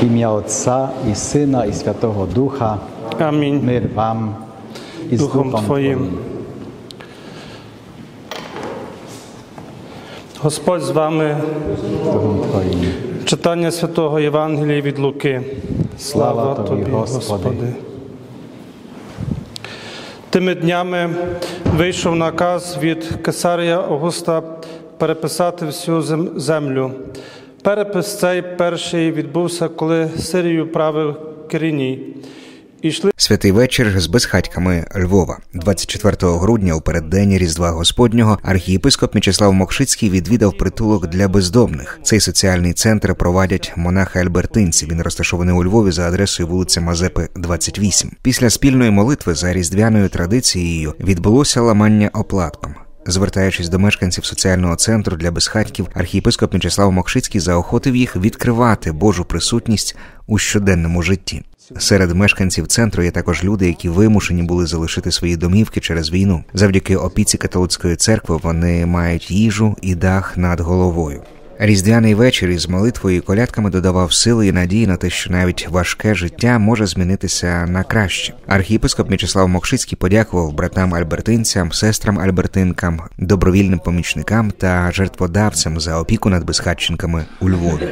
W imię Ojca i Syna i Świętego Ducha, Амінь. i z Duchom duchom Twoim. Twoim. Господь з вами. Duchom Twoim. Читання святого Євангелія від Луки. Слава, Слава Тобі, Тобі, Господи. Господи. Тими днями вийшов наказ від Кесарія Августа переписати всю землю. Перепис цей перший відбувся, коли Сирію правив Кириній. І йшли Святий вечір з безхатьками Львова, 24 грудня, у переддень Різдва Господнього, архієпископ Мічеслав Мокшицький відвідав притулок для бездомних. Цей соціальний центр провадять монахи альбертинці. Він розташований у Львові за адресою вулиця Мазепи, 28. Після спільної молитви за різдвяною традицією відбулося ламання оплатком. Звертаючись до мешканців соціального центру для безхатьків, архієпископ Мічеслав Мокшицький заохотив їх відкривати Божу присутність у щоденному житті. Серед мешканців центру є також люди, які вимушені були залишити свої домівки через війну. Завдяки опіці католицької церкви вони мають їжу і дах над головою. Різдвяний вечір із молитвою і колядками додавав сили і надії на те, що навіть важке життя може змінитися на краще. Архієпископ Мічеслав Мокшицький подякував братам альбертинцям, сестрам альбертинкам, добровільним помічникам та жертводавцям за опіку над безхатченками у Львові.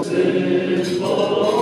Застелив